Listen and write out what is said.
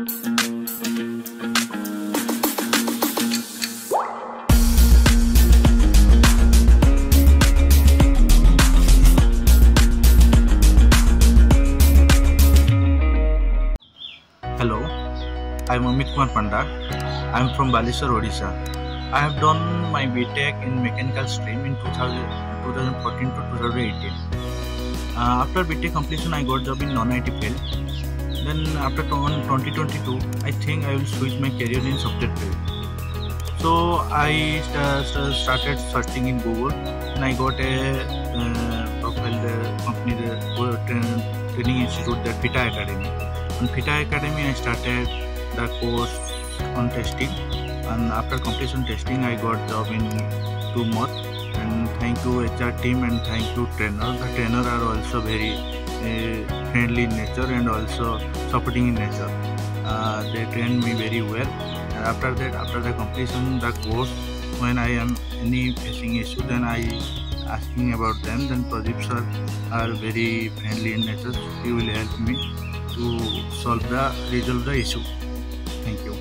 Hello, I'm Amit Kumar Panda. I'm from Balasore, Odisha. I have done my BTech in mechanical stream in 2000, 2014 to 2018. Uh, after BTech completion, I got job in non-IT field. Then after 2022, I think I will switch my career in software field. So I sta- started searching in Google, and I got a uh, profile the company the uh, tra- training institute, the FITA Academy. On FITA Academy, I started the course on testing, and after completion testing, I got job in two months. And thank you HR team and thank you trainer. The trainer are also very uh, friendly in nature and also supporting in nature. Uh, they trained me very well. And after that, after the completion the course, when I am any facing issue, then I asking about them. Then Pradeep sir are very friendly in nature. He will help me to solve the resolve the issue. Thank you.